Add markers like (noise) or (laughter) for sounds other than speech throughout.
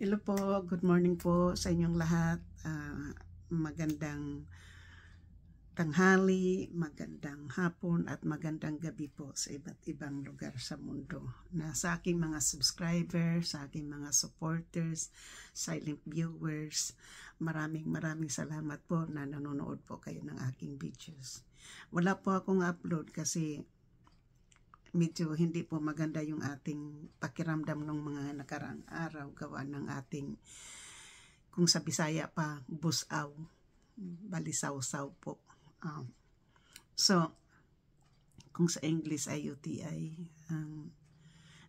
Hello po, good morning po sa inyong lahat. Ah, magandang tanghali, magandang hapon at magandang gabi po sa iba't ibang lugar sa mundo. Na sa aking mga subscribers, sa aking mga supporters, silent viewers, maraming maraming salamat po na nanonood po kayo ng aking videos. Wala po akong upload kasi medyo hindi po maganda yung ating pakiramdam ng mga nakarang araw gawa ng ating kung sa Bisaya pa busaw. Balisaw-saw po. Um, so kung sa English ay UTI um,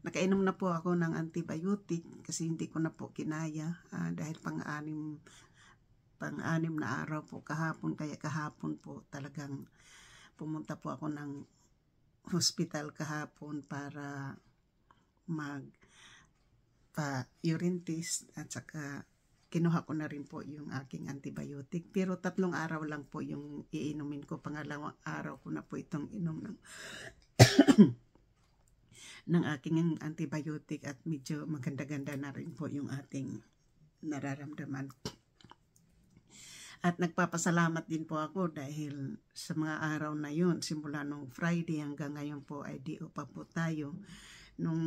nakainom na po ako ng antibiotic kasi hindi ko na po kinaya. Uh, dahil pang-anim pang-anim na araw po kahapon kaya kahapon po talagang pumunta po ako ng hospital kahapon para mag pa urine test at saka kinuha ko na rin po yung aking antibiotic. Pero tatlong araw lang po yung iinumin ko. Pangalawang araw ko na po itong inom ng (coughs) ng aking antibiotic at medyo maganda-ganda na rin po yung ating nararamdaman at nagpapasalamat din po ako dahil sa mga araw na yun, simula nung Friday hanggang ngayon po ay di pa po tayo. Nung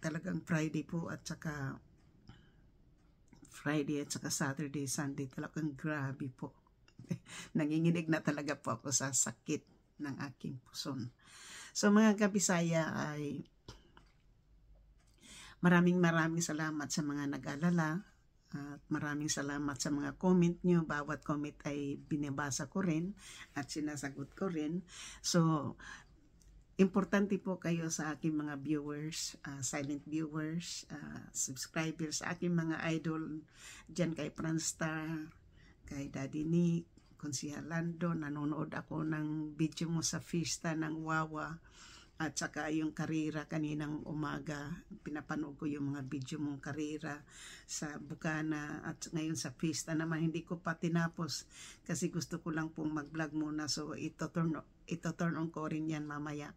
talagang Friday po at saka Friday at saka Saturday, Sunday, talagang grabe po. (laughs) Nanginginig na talaga po ako sa sakit ng aking puson. So mga kabisaya ay maraming maraming salamat sa mga nag-alala at maraming salamat sa mga comment nyo. Bawat comment ay binabasa ko rin at sinasagot ko rin. So, importante po kayo sa aking mga viewers, uh, silent viewers, uh, subscribers, sa aking mga idol dyan kay Franstar, kay Daddy Nick, Konsihalando, nanonood ako ng video mo sa Fiesta ng Wawa at saka yung karira kaninang umaga pinapanood ko yung mga video mong karira sa Bukana at ngayon sa Fiesta naman. Hindi ko pa tinapos kasi gusto ko lang pong mag vlog muna. So ito turn, ito turn on ko rin yan mamaya.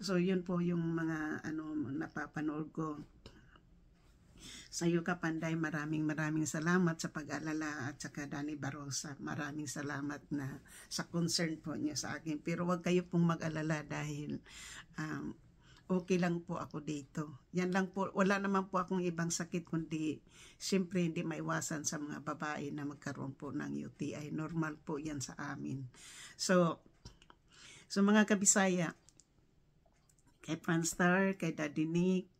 So yun po yung mga ano napapanood ko sa iyo Kapanday, maraming maraming salamat sa pag-alala at saka Dani Barosa. Maraming salamat na sa concern po niya sa akin. Pero wag kayo pong mag-alala dahil um, okay lang po ako dito. Yan lang po, wala naman po akong ibang sakit kundi siyempre hindi maiwasan sa mga babae na magkaroon po ng UTI. Normal po yan sa amin. So, so mga kabisaya, kay Franstar, kay Daddy Nick,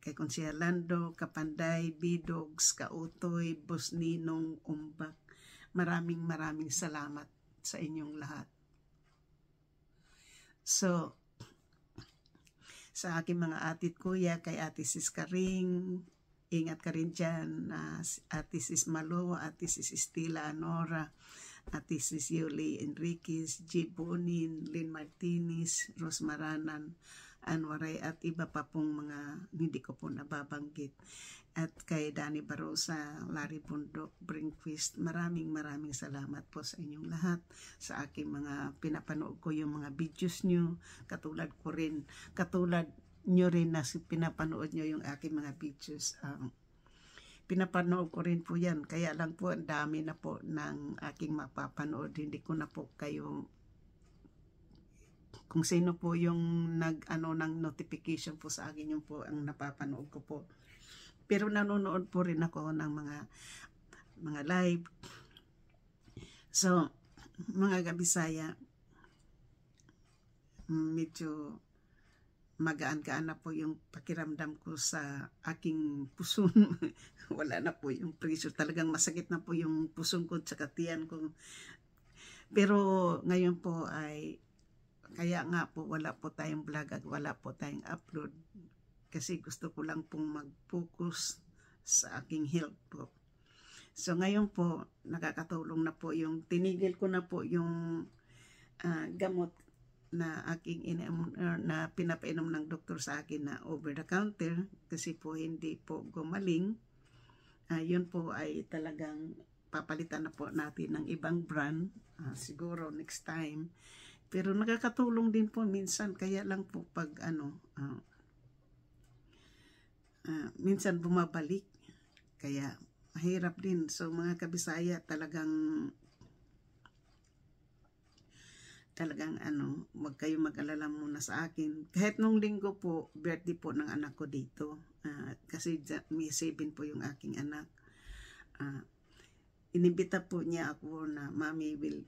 kay Konsyalando, Kapanday, Bidogs, Kautoy, Bosninong, Umbak. Maraming maraming salamat sa inyong lahat. So, sa aking mga atit kuya, kay Ate Sis Karing, ingat ka rin dyan, uh, Ate Sis Malo, Ate Sis Estila Anora, Ate Sis Yuli Enriquez, G. Bonin, Lynn Martinez, Rosmaranan, Anwaray at iba pa pong mga hindi ko po nababanggit. At kay Danny Barosa, Larry Bundok, Brinkfist, maraming maraming salamat po sa inyong lahat sa aking mga pinapanood ko yung mga videos nyo. Katulad ko rin, katulad nyo rin na pinapanood nyo yung aking mga videos. Um, pinapanood ko rin po yan. Kaya lang po, ang dami na po ng aking mapapanood. Hindi ko na po kayo kung sino po yung nag ano ng notification po sa akin yung po ang napapanood ko po. Pero nanonood po rin ako ng mga mga live. So, mga kabisaya, medyo magaan-gaan na po yung pakiramdam ko sa aking puson. (laughs) Wala na po yung pressure. Talagang masakit na po yung puson ko sa katiyan ko. Pero ngayon po ay kaya nga po wala po tayong vlog at wala po tayong upload kasi gusto ko lang pong mag-focus sa aking health po. So ngayon po nakakatulong na po yung tinigil ko na po yung uh, gamot na aking ininom uh, na pinapainom ng doktor sa akin na over the counter kasi po hindi po gumaling. Uh, yun po ay talagang papalitan na po natin ng ibang brand uh, siguro next time pero nakakatulong din po minsan kaya lang po pag ano uh, uh, minsan bumabalik kaya mahirap din. So mga kabisaya talagang talagang ano, wag kayo mag-alala muna sa akin. Kahit nung linggo po, birthday po ng anak ko dito. Uh, kasi may 7 po yung aking anak. Uh, inibita po niya ako na, Mami will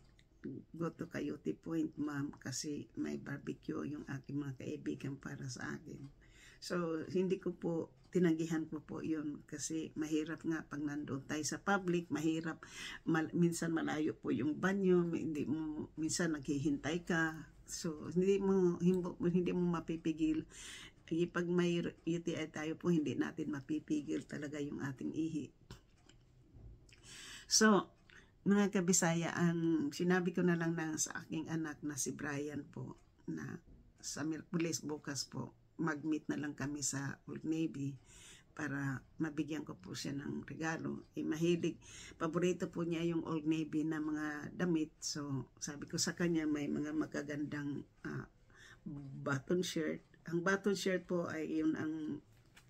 go to Coyote Point, ma'am, kasi may barbecue yung aking mga kaibigan para sa akin. So, hindi ko po tinanggihan ko po yun kasi mahirap nga pag nandoon tayo sa public, mahirap, mal, minsan malayo po yung banyo, hindi mo, minsan naghihintay ka, so hindi mo, hindi, mo mapipigil. E, pag may UTI tayo po, hindi natin mapipigil talaga yung ating ihi. So, mga kabisaya, ang sinabi ko na lang na sa aking anak na si Brian po, na sa Merkulis bukas po, mag-meet na lang kami sa Old Navy para mabigyan ko po siya ng regalo. Eh, mahilig, paborito po niya yung Old Navy na mga damit. So, sabi ko sa kanya, may mga magagandang uh, button shirt. Ang button shirt po ay yun ang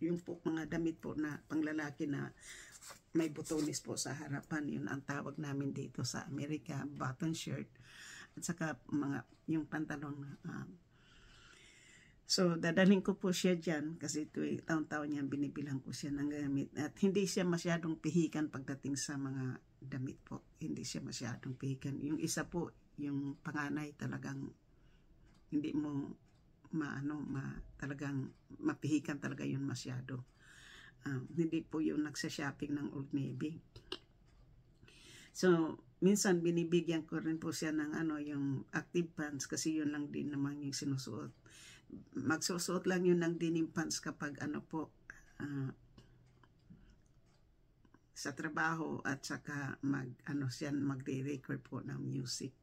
yung po mga damit po na panglalaki na may butones po sa harapan. Yun ang tawag namin dito sa Amerika, button shirt. At saka mga yung pantalon uh, So, dadalhin ko po siya dyan kasi ito ay taon-taon niya binibilang ko siya ng gamit. At hindi siya masyadong pihikan pagdating sa mga damit po. Hindi siya masyadong pihikan. Yung isa po, yung panganay talagang hindi mo maano, ma, talagang mapihikan talaga yun masyado. Um, hindi po yung nagsa-shopping ng Old Navy. So, minsan binibigyan ko rin po siya ng ano, yung active pants kasi yun lang din naman yung sinusuot magsusuot lang yun ng denim pants kapag ano po uh, sa trabaho at saka mag ano siya magre-record po ng music.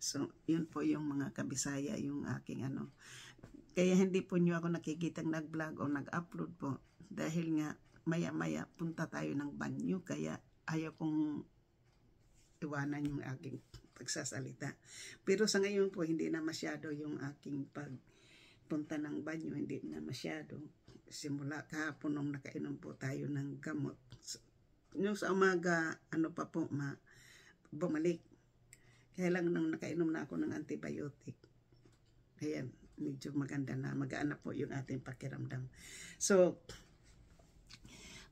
So, yun po yung mga kabisaya yung aking ano. Kaya hindi po niyo ako nakikitang nag-vlog o nag-upload po dahil nga maya-maya punta tayo ng banyo kaya ayaw kong iwanan yung aking pagsasalita. Pero sa ngayon po hindi na masyado yung aking pag punta ng banyo, hindi na masyado. Simula kahapon nung nakainom po tayo ng gamot. Yung sa umaga, ano pa po, ma, bumalik. Kaya lang nung nakainom na ako ng antibiotic. Ayan, medyo maganda na. Magaan po yung ating pakiramdam. So,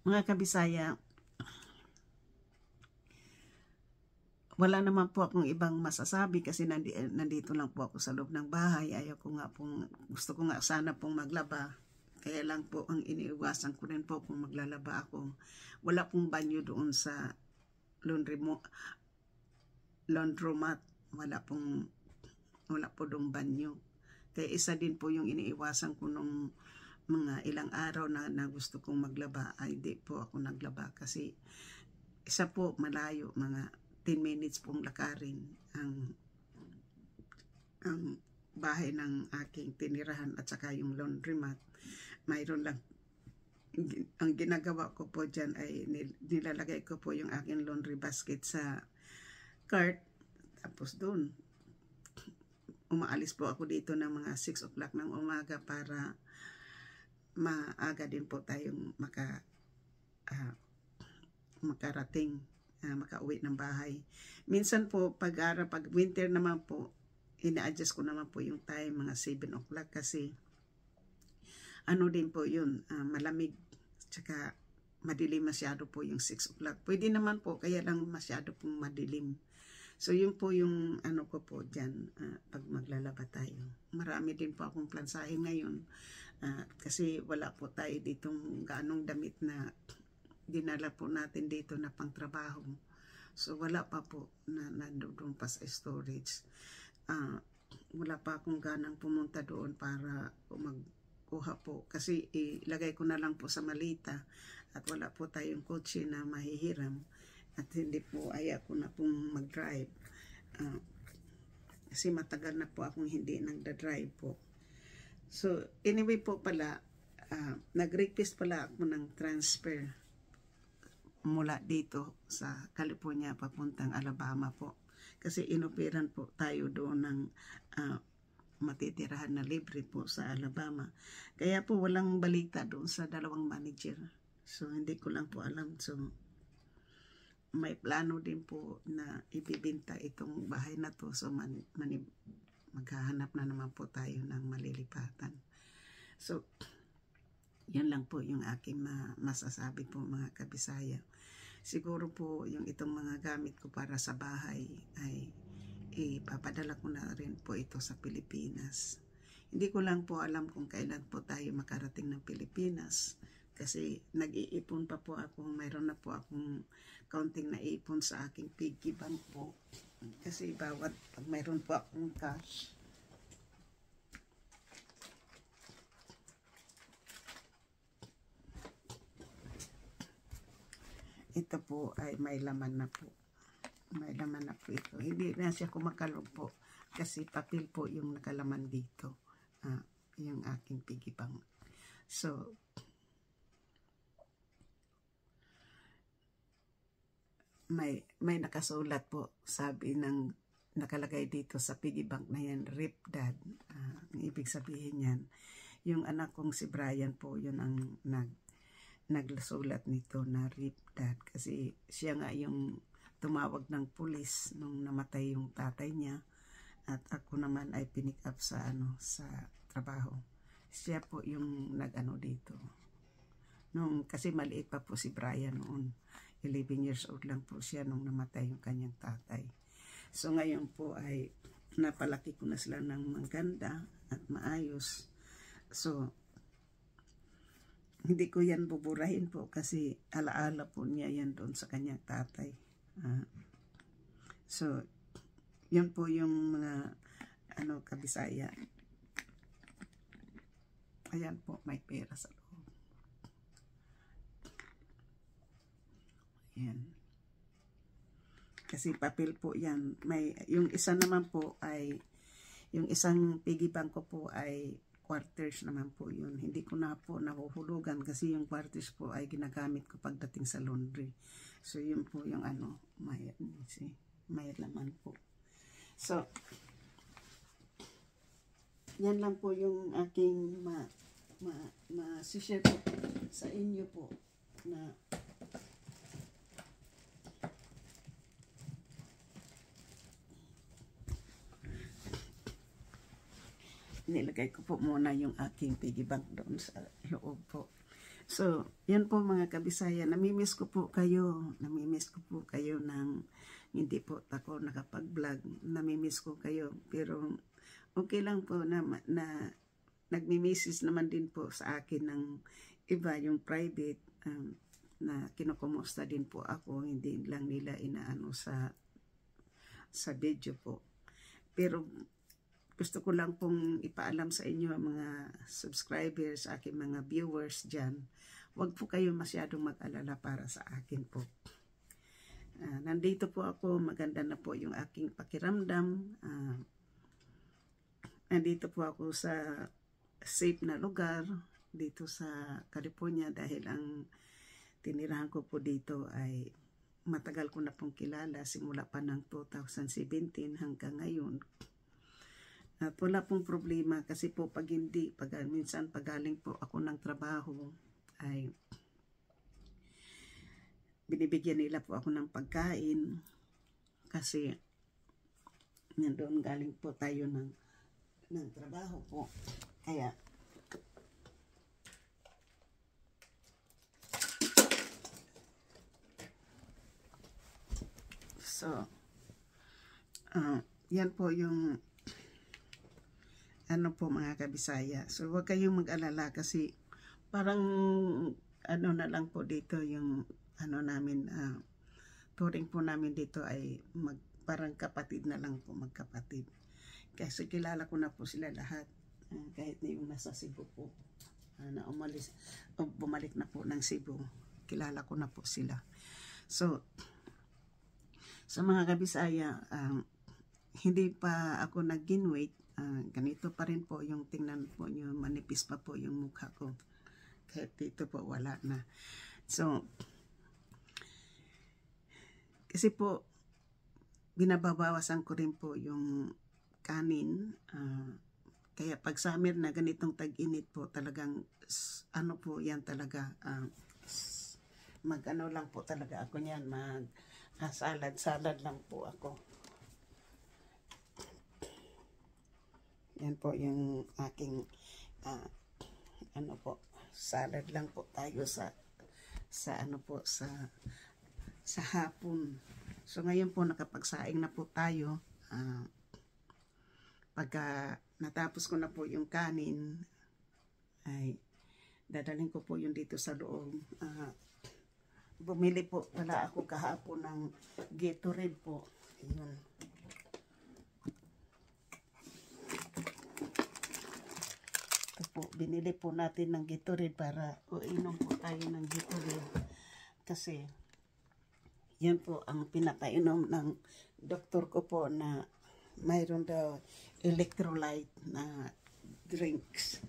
mga kabisaya, wala naman po akong ibang masasabi kasi nandi, nandito lang po ako sa loob ng bahay. Ayaw ko nga pong, gusto ko nga sana pong maglaba. Kaya lang po ang iniiwasan ko rin po kung maglalaba ako. Wala pong banyo doon sa laundry mo, laundromat. Wala pong, wala po doon banyo. Kaya isa din po yung iniiwasan ko nung mga ilang araw na, na gusto kong maglaba. Ay di po ako naglaba kasi isa po malayo mga 10 minutes pong lakarin ang ang bahay ng aking tinirahan at saka yung laundromat. Mayroon lang ang ginagawa ko po dyan ay nilalagay ko po yung aking laundry basket sa cart tapos doon umaalis po ako dito ng mga 6 o'clock ng umaga para maaga din po tayong maka uh, makarating uh, makauwi ng bahay. Minsan po, pag ara, pag winter naman po, ina-adjust ko naman po yung time, mga 7 o'clock kasi ano din po yun, uh, malamig, tsaka madilim masyado po yung 6 o'clock. Pwede naman po, kaya lang masyado pong madilim. So yun po yung ano ko po dyan uh, pag maglalaba tayo. Marami din po akong plansahin ngayon uh, kasi wala po tayo ditong ganong damit na dinala po natin dito na pangtrabaho. So wala pa po na nandoon pa sa storage. Uh, wala pa akong ganang pumunta doon para magkuha po. Kasi ilagay ko na lang po sa malita at wala po tayong kotse na mahihiram at hindi po aya ko na pong mag-drive. Uh, kasi matagal na po akong hindi nagda-drive po. So, anyway po pala, uh, nag-request pala ako ng transfer mula dito sa California papuntang Alabama po. Kasi inoperan po tayo doon ng uh, matitirahan na libre po sa Alabama. Kaya po walang balita doon sa dalawang manager. So hindi ko lang po alam. So may plano din po na ibibinta itong bahay na to so man, mani, maghahanap na naman po tayo ng malilipatan. So, yun lang po yung aking ma- masasabi po mga kabisaya. Siguro po yung itong mga gamit ko para sa bahay ay ipapadala ko na rin po ito sa Pilipinas. Hindi ko lang po alam kung kailan po tayo makarating ng Pilipinas kasi nag-iipon pa po ako, mayroon na po akong kaunting naipon sa aking piggy bank po. Kasi bawat pag mayroon po akong cash, ito po ay may laman na po. May laman na po ito. Hindi na siya kumakalog po kasi papel po yung nakalaman dito. Ah, yung aking piggy bank. So, may may nakasulat po sabi ng nakalagay dito sa piggy bank na yan rip dad. Uh, ang ibig sabihin yan yung anak kong si Brian po yun ang nag nagsulat nito na rip dad. Kasi siya nga yung tumawag ng pulis nung namatay yung tatay niya at ako naman ay pinick up sa ano sa trabaho. Siya po yung nagano dito. Nung kasi maliit pa po si Brian noon 11 years old lang po siya nung namatay yung kanyang tatay. So ngayon po ay napalaki ko na sila ng maganda at maayos. So hindi ko yan buburahin po kasi alaala po niya yan doon sa kanyang tatay. Uh, so yun po yung mga ano kabisaya. Ayan po, may pera sa Yan. Kasi papel po yan. May, yung isa naman po ay, yung isang piggy bank ko po ay quarters naman po yun. Hindi ko na po nahuhulugan kasi yung quarters po ay ginagamit ko pagdating sa laundry. So yun po yung ano, may, see, may laman po. So, yan lang po yung aking ma, ma, ma, share po sa inyo po na nilagay ko po muna yung aking piggy bank doon sa loob po. So, yan po mga kabisaya. Namimiss ko po kayo. Namimiss ko po kayo ng hindi po ako nakapag-vlog. Namimiss ko kayo. Pero okay lang po na, na nagmimisis naman din po sa akin ng iba yung private um, na kinukumusta din po ako. Hindi lang nila inaano sa sa video po. Pero gusto ko lang pong ipaalam sa inyo mga subscribers, aking mga viewers dyan. Huwag po kayo masyadong mag-alala para sa akin po. Uh, nandito po ako, maganda na po yung aking pakiramdam. Uh, nandito po ako sa safe na lugar dito sa California dahil ang tinirahan ko po dito ay matagal ko na pong kilala simula pa ng 2017 hanggang ngayon. At wala pong problema kasi po pag hindi, pag minsan pagaling po ako ng trabaho ay binibigyan nila po ako ng pagkain kasi nandoon galing po tayo ng ng trabaho po. Kaya So, uh, yan po yung ano po mga kabisaya. So huwag kayong mag-alala kasi parang ano na lang po dito yung ano namin uh, touring po namin dito ay mag, parang kapatid na lang po magkapatid. Kasi kilala ko na po sila lahat uh, kahit na yung nasa Cebu po uh, na umalis uh, bumalik na po ng Cebu. Kilala ko na po sila. So sa mga kabisaya uh, hindi pa ako nag-gain weight uh, ganito pa rin po yung tingnan po nyo, manipis pa po yung mukha ko. Kahit dito po wala na. So, kasi po, binabawasan ko rin po yung kanin. Uh, kaya pag summer na ganitong tag-init po, talagang ano po yan talaga, uh, mag ano lang po talaga ako niyan, mag Ah, salad, salad lang po ako. Yan po yung aking ah, ano po, salad lang po tayo sa sa ano po sa sa hapon. So ngayon po nakapagsaing na po tayo. Ah, pagka natapos ko na po yung kanin ay dadalhin ko po yung dito sa loob. Ah, bumili po pala ako kahapon ng Gatorade po. Yun. Po, binili po natin ng Gatorade para uinom po tayo ng Gatorade. Kasi, yan po ang pinapainom ng doktor ko po na mayroon daw electrolyte na drinks.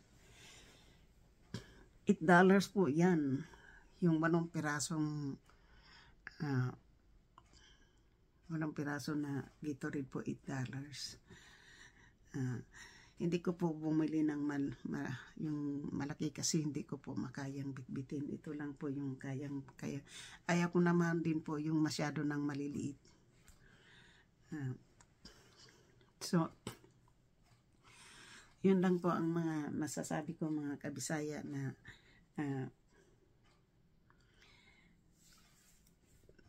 8 dollars po yan. Yung manong pirasong ah, manong piraso na Gatorade po 8 dollars. Ah, hindi ko po bumili ng mal, ma, yung malaki kasi hindi ko po makayang bitbitin. Ito lang po yung kayang kaya. Ayaw ko naman din po yung masyado ng maliliit. Ah, so, yun lang po ang mga masasabi ko mga kabisaya na ah,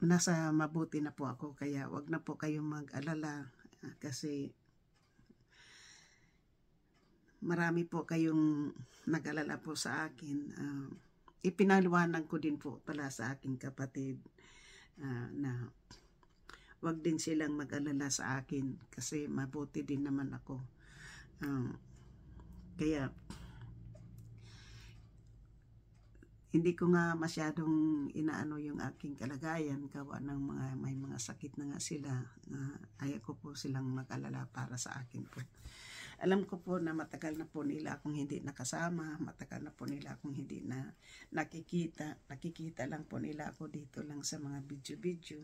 nasa mabuti na po ako kaya wag na po kayong mag-alala ah, kasi marami po kayong nag-alala po sa akin. Ah, ipinaliwanag ko din po pala sa aking kapatid ah, na wag din silang mag-alala sa akin kasi mabuti din naman ako. Ah, kaya hindi ko nga masyadong inaano yung aking kalagayan kawa ng mga may mga sakit na nga sila uh, ayaw ko po silang mag-alala para sa akin po alam ko po na matagal na po nila akong hindi nakasama matagal na po nila akong hindi na nakikita nakikita lang po nila ako dito lang sa mga video-video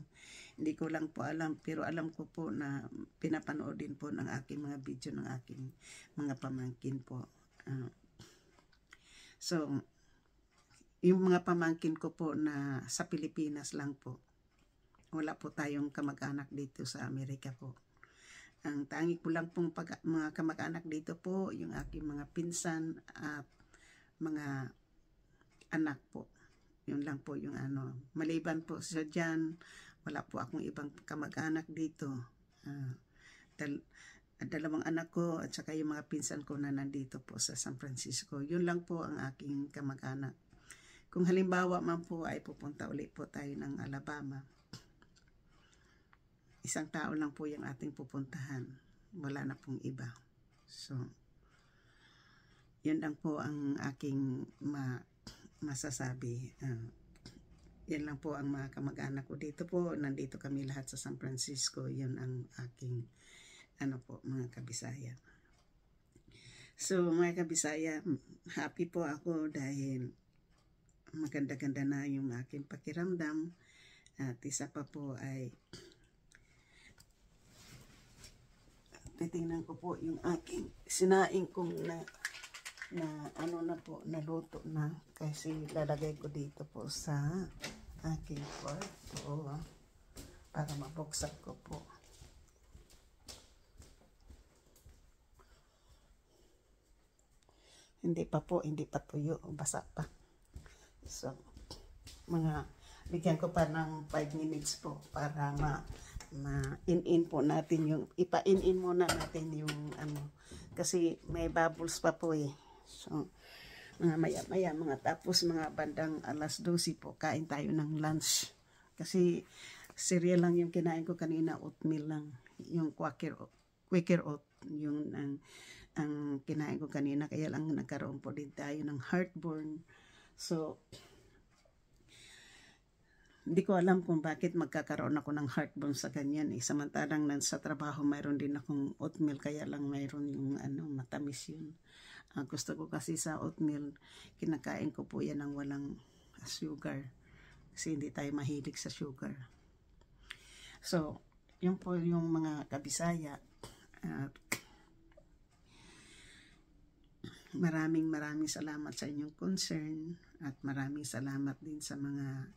hindi ko lang po alam pero alam ko po na pinapanood din po ng aking mga video ng aking mga pamangkin po uh, so yung mga pamangkin ko po na sa Pilipinas lang po. Wala po tayong kamag-anak dito sa Amerika po. Ang tangi ko lang pong pag, mga kamag-anak dito po, yung aking mga pinsan at mga anak po. Yun lang po yung ano. Maliban po sa dyan, wala po akong ibang kamag-anak dito. Uh, dal dalawang anak ko at saka yung mga pinsan ko na nandito po sa San Francisco. Yun lang po ang aking kamag-anak. Kung halimbawa man po ay pupunta ulit po tayo ng Alabama, isang tao lang po yung ating pupuntahan. Wala na pong iba. So, yun lang po ang aking ma masasabi. Uh, yan lang po ang mga kamag-anak ko dito po. Nandito kami lahat sa San Francisco. Yun ang aking ano po, mga kabisaya. So, mga kabisaya, happy po ako dahil maganda-ganda na yung aking pakiramdam at isa pa po ay titingnan ko po yung aking sinaing kong na na ano na po naluto na. Kasi lalagay ko dito po sa aking kwarto para mabuksan ko po. Hindi pa po hindi pa tuyo basa pa. So, mga bigyan ko pa ng 5 minutes po para ma ma-in-in po natin yung ipa-in-in muna natin yung ano kasi may bubbles pa po eh. So, mga maya-maya mga tapos mga bandang alas 12 po kain tayo ng lunch. Kasi cereal lang yung kinain ko kanina, oatmeal lang. Yung quaker, quaker oat, yung ang, ang kinain ko kanina. Kaya lang nagkaroon po din tayo ng heartburn So, hindi ko alam kung bakit magkakaroon ako ng heartburn sa ganyan eh. Samantalang nan sa trabaho mayroon din akong oatmeal kaya lang mayroon yung ano matamis yun. Uh, gusto ko kasi sa oatmeal kinakain ko po yan ng walang sugar kasi hindi tayo mahilig sa sugar. So, yun po yung mga kabisaya. Uh, maraming maraming salamat sa inyong concern at maraming salamat din sa mga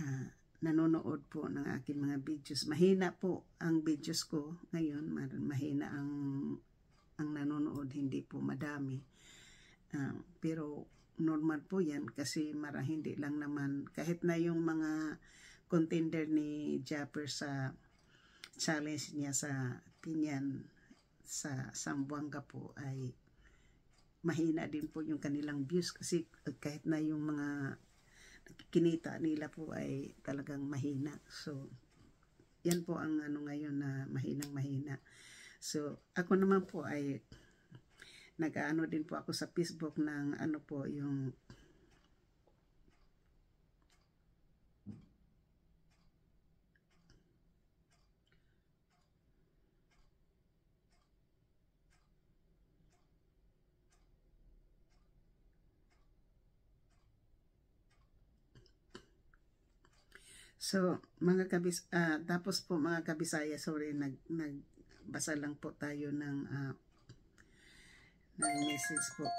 uh, nanonood po ng aking mga videos. Mahina po ang videos ko ngayon, mahina ang ang nanonood, hindi po madami. Uh, pero normal po yan kasi mara hindi lang naman kahit na yung mga contender ni Japper sa challenge niya sa Pinyan sa Sambuanga po ay mahina din po yung kanilang views kasi kahit na yung mga kinita nila po ay talagang mahina. So, yan po ang ano ngayon na mahinang mahina. So, ako naman po ay nag-ano din po ako sa Facebook ng ano po yung So, mga kabis uh, tapos po mga kabisaya, sorry, nag nagbasa lang po tayo ng uh, ng message po.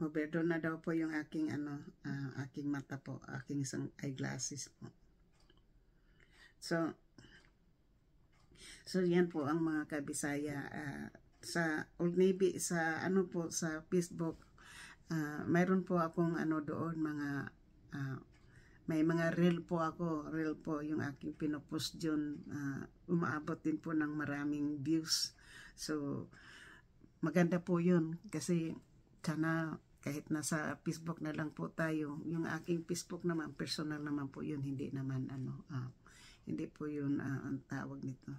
Overdo na daw po yung aking ano, uh, aking mata po, aking isang eyeglasses po. So, so yan po ang mga kabisaya uh, sa Old Navy sa ano po sa Facebook uh, mayroon po akong ano doon mga uh, may mga reel po ako, reel po yung aking pinopost dyan. Uh, umaabot din po ng maraming views. So, maganda po yun kasi sana kahit nasa Facebook na lang po tayo, yung aking Facebook naman, personal naman po yun, hindi naman ano, uh, hindi po yun uh, ang tawag nito.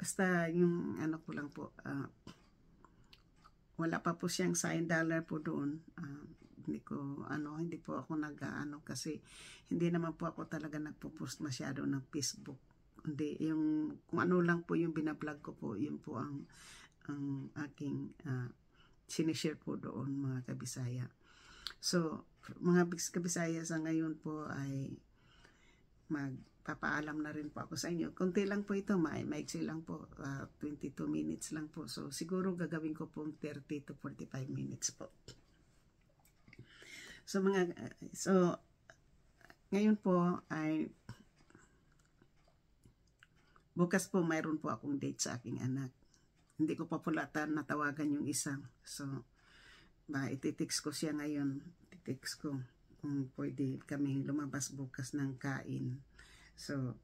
Basta yung ano ko lang po, uh, wala pa po siyang sign dollar po doon. Uh, hindi ko ano hindi po ako nag-ano kasi hindi naman po ako talaga nagpo-post masyado ng Facebook hindi yung kung ano lang po yung binablog ko po yun po ang ang aking uh, sinishare po doon mga kabisaya so mga kabisaya sa ngayon po ay magpapaalam na rin po ako sa inyo. Kunti lang po ito, may maiksi lang po, uh, ah, 22 minutes lang po. So siguro gagawin ko pong 30 to 45 minutes po. So mga so ngayon po ay bukas po mayroon po akong date sa aking anak. Hindi ko pa pulatan natawagan yung isang. So ba ititext ko siya ngayon. Ititext ko kung pwede kaming lumabas bukas ng kain. So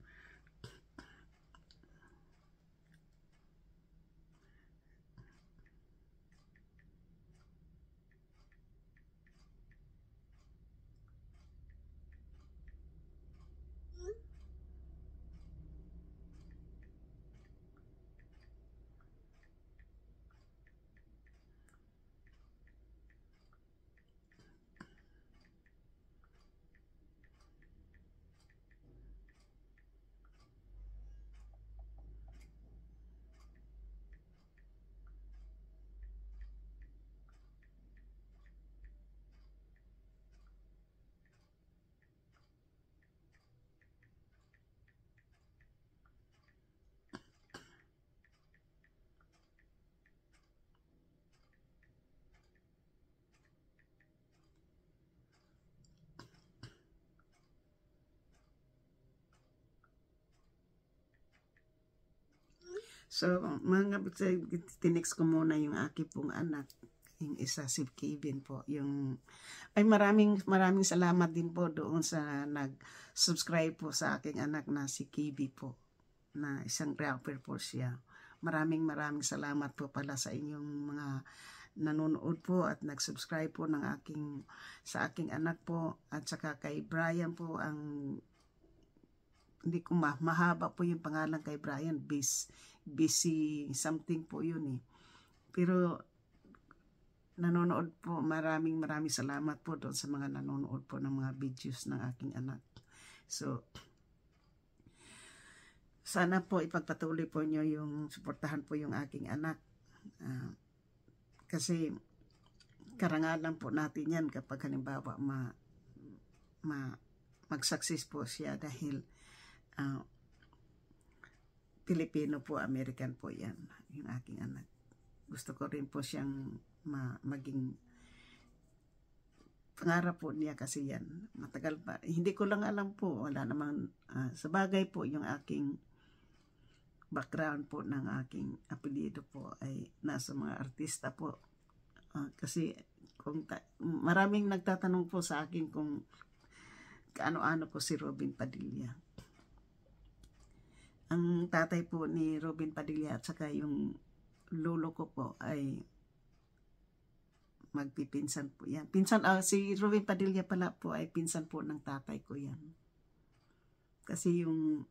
So, mga tinex ko muna yung aking pong anak, yung isa si Kevin po. Yung, ay maraming maraming salamat din po doon sa nag-subscribe po sa aking anak na si Kibi po, na isang rapper po siya. Maraming maraming salamat po pala sa inyong mga nanonood po at nag-subscribe po ng aking sa aking anak po at saka kay Brian po ang hindi ko ma mahaba po yung pangalan kay Brian Bis busy something po yun eh. Pero nanonood po, maraming maraming salamat po doon sa mga nanonood po ng mga videos ng aking anak. So, sana po ipagpatuloy po nyo yung suportahan po yung aking anak. Uh, kasi karangalan po natin yan kapag halimbawa ma, ma mag-success po siya dahil uh, Pilipino po, American po yan, yung aking anak. gusto ko rin po siyang ma- maging pangarap po niya kasi yan. Matagal pa. Hindi ko lang alam po. Wala namang, ah, sa po yung aking background po ng aking apelyido po ay nasa mga artista po. Ah, kasi kung maraming nagtatanong po sa akin kung kaano-ano po si Robin Padilla. Ang tatay po ni Robin Padilla at saka yung lolo ko po ay magpipinsan po yan. Pinsan, ah, si Robin Padilla pala po ay pinsan po ng tatay ko yan. Kasi yung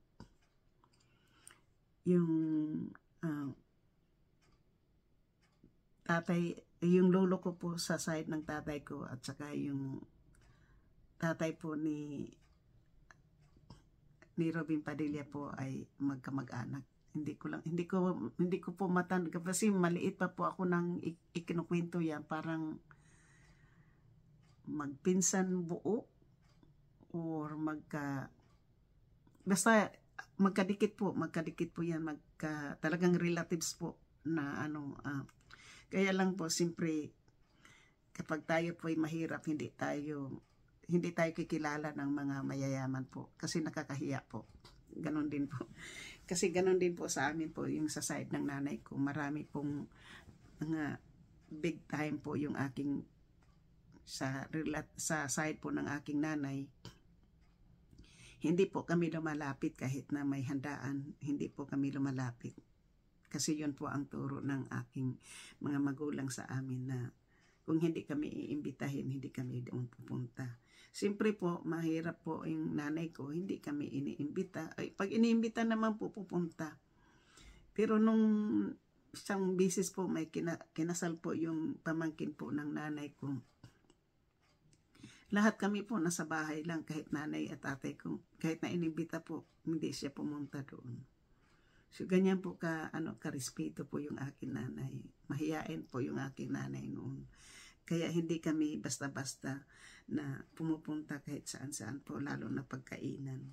yung ah, tatay, yung lolo ko po sa side ng tatay ko at saka yung tatay po ni ni Robin Padilla po ay magkamag-anak. Hindi ko lang hindi ko hindi ko po matan kasi maliit pa po ako nang ik- ikinukwento yan parang magpinsan buo or magka basta magkadikit po magkadikit po yan magka talagang relatives po na ano ah, kaya lang po simpre kapag tayo po ay mahirap hindi tayo hindi tayo kikilala ng mga mayayaman po kasi nakakahiya po. Ganon din po. (laughs) Kasi ganon din po sa amin po yung sa side ng nanay ko. Marami pong mga big time po yung aking sa sa side po ng aking nanay. Hindi po kami lumalapit kahit na may handaan. Hindi po kami lumalapit. Kasi yun po ang turo ng aking mga magulang sa amin na kung hindi kami iimbitahin, hindi kami doon pupunta. Siyempre po, mahirap po yung nanay ko, hindi kami iniimbita. Ay, pag iniimbita naman po, pupunta. Pero nung isang bisis po, may kina, kinasal po yung pamangkin po ng nanay ko. Lahat kami po nasa bahay lang, kahit nanay at tatay ko. Kahit na inimbita po, hindi siya pumunta doon. So, ganyan po ka, ano, karespeto po yung akin nanay. Mahiyain po yung aking nanay noon. Kaya hindi kami basta-basta na pumupunta kahit saan-saan po, lalo na pagkainan.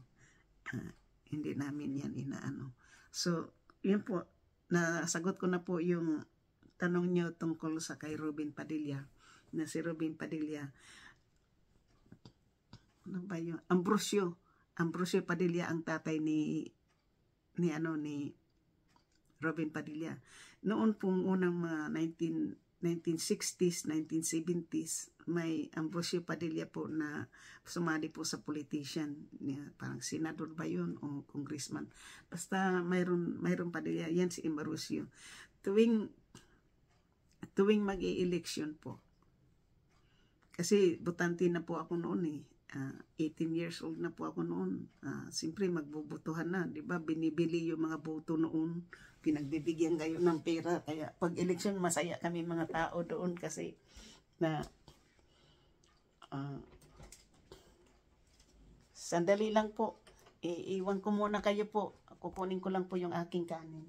Ah, hindi namin yan inaano. So, yun po, nasagot ko na po yung tanong niyo tungkol sa kay Robin Padilla, na si Robin Padilla, ano ba yun? Ambrosio. Ambrosio Padilla ang tatay ni ni ano ni Robin Padilla. Noon pong unang mga 19 1960s, 1970s, may Ambrosio Padilla po na sumali po sa politician. Parang senador ba yun o congressman. Basta mayroon, mayroon Padilla. Yan si Ambrosio. Tuwing, tuwing mag election po. Kasi butante na po ako noon eh. Ah, 18 years old na po ako noon. Uh, Siyempre magbubutuhan na. di ba Binibili yung mga boto noon pinagbibigyan kayo ng pera. Kaya pag election, masaya kami mga tao doon kasi na uh, sandali lang po. Iiwan ko muna kayo po. Kukunin ko lang po yung aking kanin.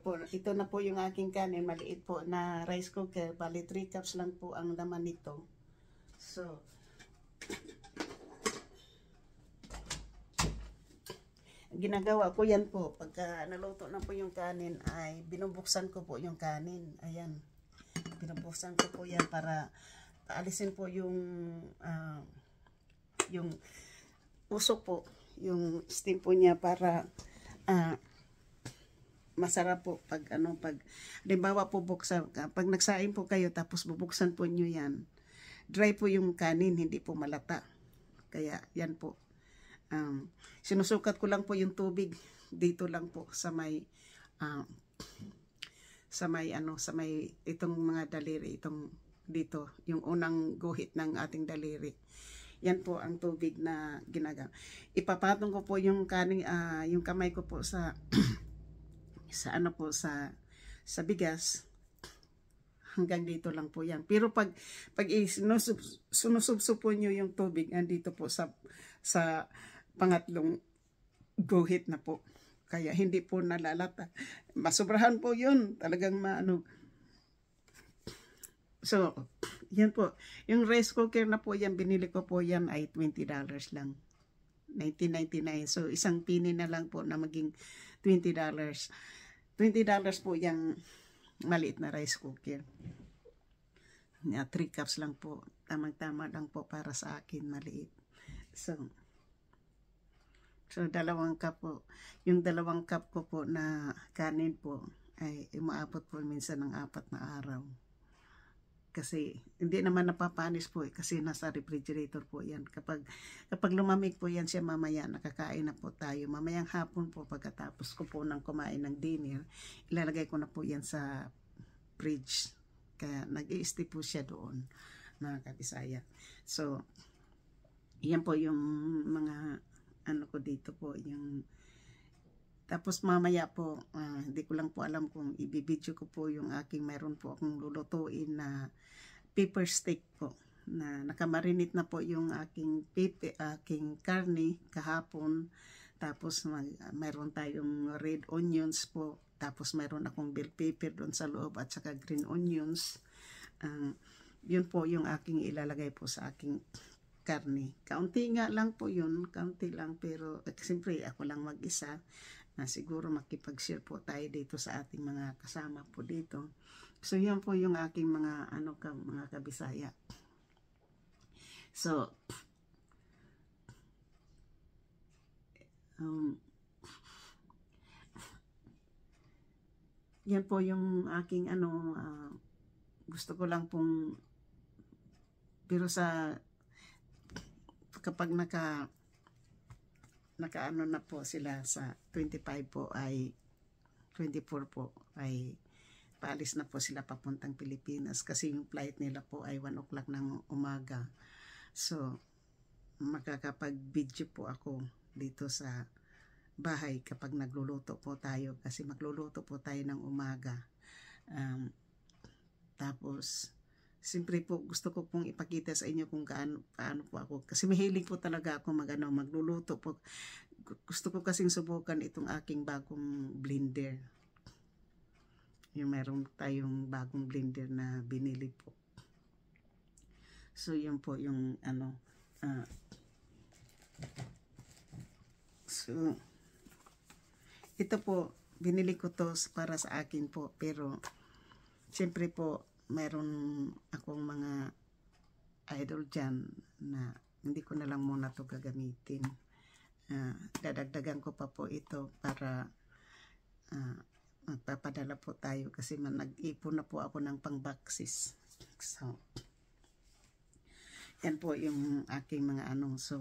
Po, ito na po yung aking kanin. Maliit po na rice cooker. Bali, 3 cups lang po ang laman nito. So, (clears throat) ginagawa ko yan po. Pagka naluto na po yung kanin ay binubuksan ko po yung kanin. Ayan. binubuksan ko po yan para paalisin po yung ah, yung usok po, yung steam po niya para ah, masarap po pag ano pag halimbawa po buksan pag nagsaing po kayo tapos bubuksan po niyo yan. Dry po yung kanin hindi po malata. Kaya yan po. Um, sinusukat ko lang po yung tubig dito lang po sa may ah, sa may ano sa may itong mga daliri itong dito yung unang guhit ng ating daliri. Yan po ang tubig na ginagamit. Ipapatong ko po yung kaning ah, yung kamay ko po sa (clears throat) sa ano po sa sa bigas hanggang dito lang po yan. Pero pag pag sinusub, sinusubso po nyo yung tubig andito po sa sa pangatlong guhit na po. Kaya hindi po nalalata. Masobrahan po yun. Talagang maano. So yan po. Yung rice cooker na po yan binili ko po yan ay $20 lang. 1999 so isang pini na lang po na maging $20 $20 po yung maliit na rice cooker. Yeah, 3 cups lang po. Tamang-tama lang po para sa akin maliit. So, so dalawang cup po. Yung dalawang cup ko po na kanin po ay umaabot po minsan ng apat na araw. Kasi hindi naman napapanis po eh, kasi nasa refrigerator po yan. Kapag, kapag lumamig po yan siya mamaya, nakakain na po tayo. Mamayang hapon po pagkatapos ko po ng kumain ng dinner, ilalagay ko na po yan sa fridge. Kaya nag i po siya doon, mga kabisaya. So, yan po yung mga ano ko dito po, yung tapos mamaya po, uh, hindi ko lang po alam kung ibibidyo ko po yung aking meron po akong lulutuin na pepper steak po na nakamarinate na po yung aking pepe, aking karne kahapon. Tapos mag, meron tayong red onions po. Tapos meron akong bell pepper doon sa loob at saka green onions. Uh, yun po yung aking ilalagay po sa aking karne. Kaunti nga lang po yun, kaunti lang pero eh, siyempre ako lang mag-isa na siguro makipag-share po tayo dito sa ating mga kasama po dito. So, yan po yung aking mga, ano ka, mga kabisaya. So, um, yan po yung aking, ano, uh, gusto ko lang pong, pero sa, kapag naka, nakaano na po sila sa 25 po ay 24 po ay paalis na po sila papuntang Pilipinas kasi yung flight nila po ay 1 o'clock ng umaga. So, makakapag-video po ako dito sa bahay kapag nagluluto po tayo kasi magluluto po tayo ng umaga. Um, tapos, Siyempre po gusto ko pong ipakita sa inyo kung gaano paano po ako kasi mahilig po talaga ako magano magluluto po. Gusto ko kasing subukan itong aking bagong blender. Yung meron tayong bagong blender na binili po. So yun po yung ano uh, So ito po binili ko to para sa akin po pero siyempre po meron akong mga idol dyan na hindi ko na lang muna to gagamitin. Uh, dadagdagan ko pa po ito para uh, magpapadala po tayo kasi man, nag-ipon na po ako ng pang-boxes. So, yan po yung aking mga anong so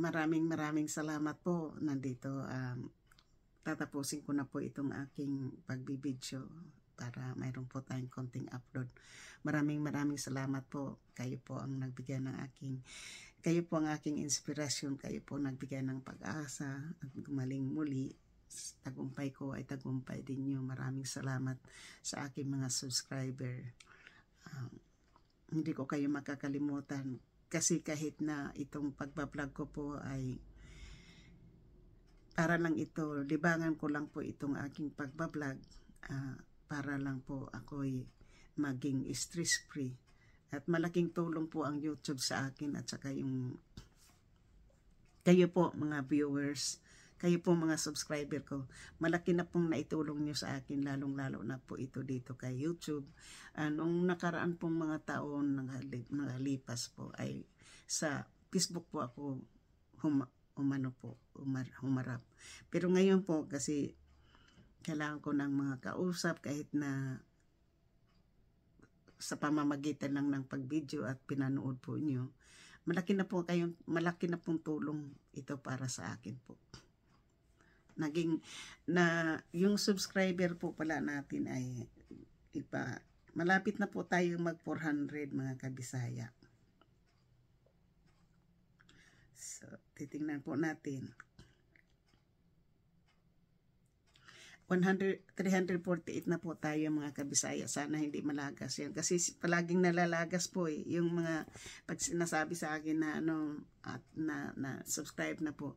maraming maraming salamat po nandito um, tatapusin ko na po itong aking pagbibidyo para mayroon po tayong konting upload. Maraming maraming salamat po. Kayo po ang nagbigay ng aking kayo po ang aking inspirasyon, kayo po nagbigay ng pag-asa at gumaling muli. Tagumpay ko ay tagumpay din niyo. Maraming salamat sa aking mga subscriber. Um, hindi ko kayo makakalimutan kasi kahit na itong pagbablog ko po ay para lang ito, libangan ko lang po itong aking pagbablog uh, para lang po ako'y maging stress free. At malaking tulong po ang YouTube sa akin at saka yung kayo po mga viewers kayo po mga subscriber ko, malaki na pong naitulong nyo sa akin, lalong-lalo na po ito dito kay YouTube. Uh, nung nakaraan pong mga taon nangalipas po ay sa Facebook po ako hum, umano po, umar, humarap. Pero ngayon po kasi kailangan ko ng mga kausap kahit na sa pamamagitan lang ng pagvideo at pinanood po nyo, malaki na po kayong, malaki na pong tulong ito para sa akin po naging na yung subscriber po pala natin ay iba malapit na po tayo mag 400 mga kabisaya so titingnan po natin 100, 348 na po tayo mga kabisaya. Sana hindi malagas yan. Kasi palaging nalalagas po eh. Yung mga pag sinasabi sa akin na ano at na, na subscribe na po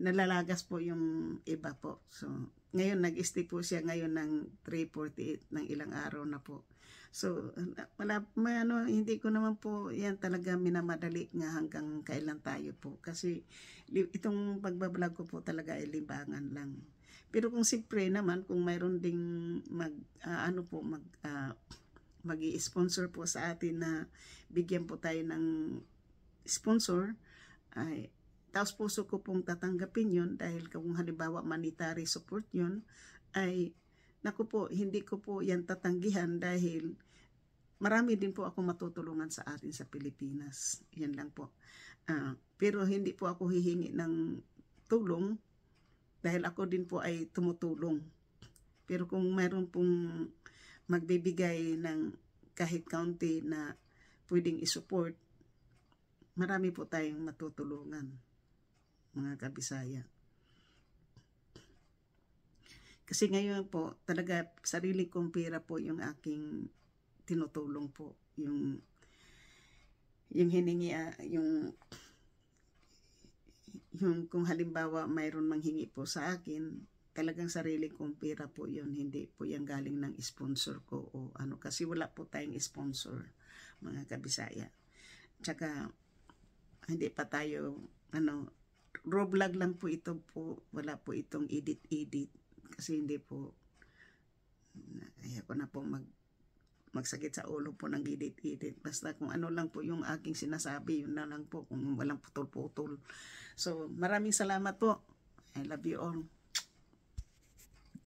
nalalagas po yung iba po. So, ngayon nag-stay po siya ngayon ng 348 ng ilang araw na po. So, wala, may ano, hindi ko naman po yan talaga minamadali nga hanggang kailan tayo po. Kasi itong pagbablog ko po talaga ay libangan lang. Pero kung siyempre naman, kung mayroon ding mag, uh, ano po, mag, uh, mag-i-sponsor po sa atin na bigyan po tayo ng sponsor, ay tapos puso ko pong tatanggapin yun dahil kung halimbawa monetary support yun, ay naku po, hindi ko po yan tatanggihan dahil marami din po ako matutulungan sa atin sa Pilipinas. Yan lang po. Uh, pero hindi po ako hihingi ng tulong dahil ako din po ay tumutulong. Pero kung mayroon pong magbibigay ng kahit county na pwedeng isupport, marami po tayong matutulungan mga kabisaya. Kasi ngayon po, talaga sarili kong pera po yung aking tinutulong po. Yung, yung hiningi, uh, yung, yung kung halimbawa mayroon manghingi po sa akin, talagang sarili kong pera po yun. Hindi po yan galing ng sponsor ko o ano. Kasi wala po tayong sponsor, mga kabisaya. Tsaka, hindi pa tayo, ano, raw vlog lang po ito po. Wala po itong edit-edit. Kasi hindi po, kaya ko na po mag, magsakit sa ulo po ng edit-edit. Basta kung ano lang po yung aking sinasabi, yun na lang po. Kung walang putol-putol. So, maraming salamat po. I love you all.